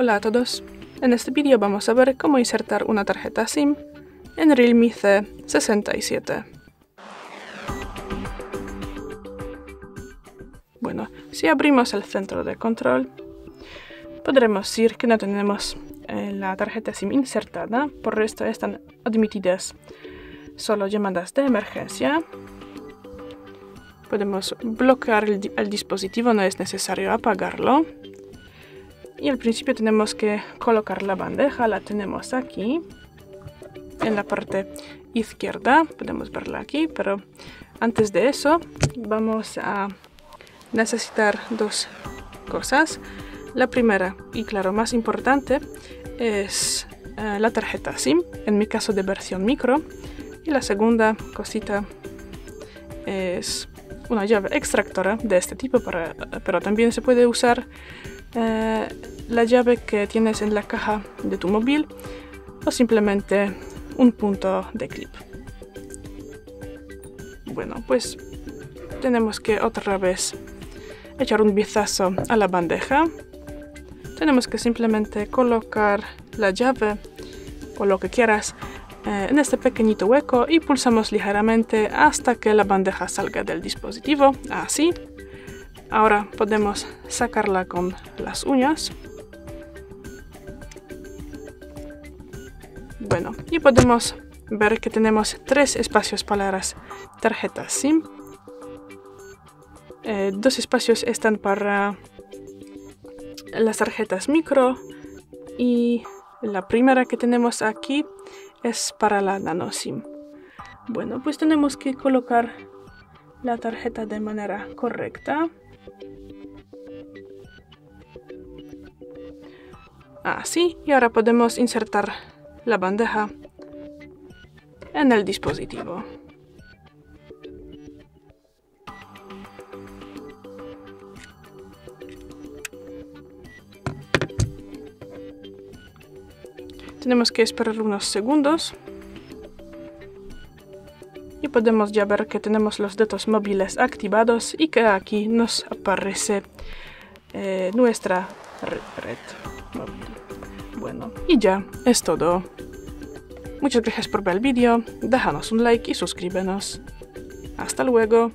Hola a todos, en este vídeo vamos a ver cómo insertar una tarjeta SIM en Realme C67. Bueno, si abrimos el centro de control, podremos decir que no tenemos eh, la tarjeta SIM insertada, por esto están admitidas solo llamadas de emergencia. Podemos bloquear el dispositivo, no es necesario apagarlo y al principio tenemos que colocar la bandeja, la tenemos aquí en la parte izquierda, podemos verla aquí, pero antes de eso vamos a necesitar dos cosas. La primera y claro más importante es eh, la tarjeta SIM, en mi caso de versión micro, y la segunda cosita es una llave extractora de este tipo, para, pero también se puede usar eh, la llave que tienes en la caja de tu móvil o simplemente un punto de clip. Bueno, pues tenemos que otra vez echar un vistazo a la bandeja. Tenemos que simplemente colocar la llave o lo que quieras eh, en este pequeñito hueco y pulsamos ligeramente hasta que la bandeja salga del dispositivo, así. Ahora podemos sacarla con las uñas. Bueno, y podemos ver que tenemos tres espacios para las tarjetas SIM. Eh, dos espacios están para las tarjetas micro y la primera que tenemos aquí es para la nano SIM. Bueno, pues tenemos que colocar la tarjeta de manera correcta. Así, y ahora podemos insertar la bandeja en el dispositivo. Tenemos que esperar unos segundos podemos ya ver que tenemos los datos móviles activados y que aquí nos aparece eh, nuestra red. Bueno, y ya, es todo. Muchas gracias por ver el vídeo, déjanos un like y suscríbenos. Hasta luego.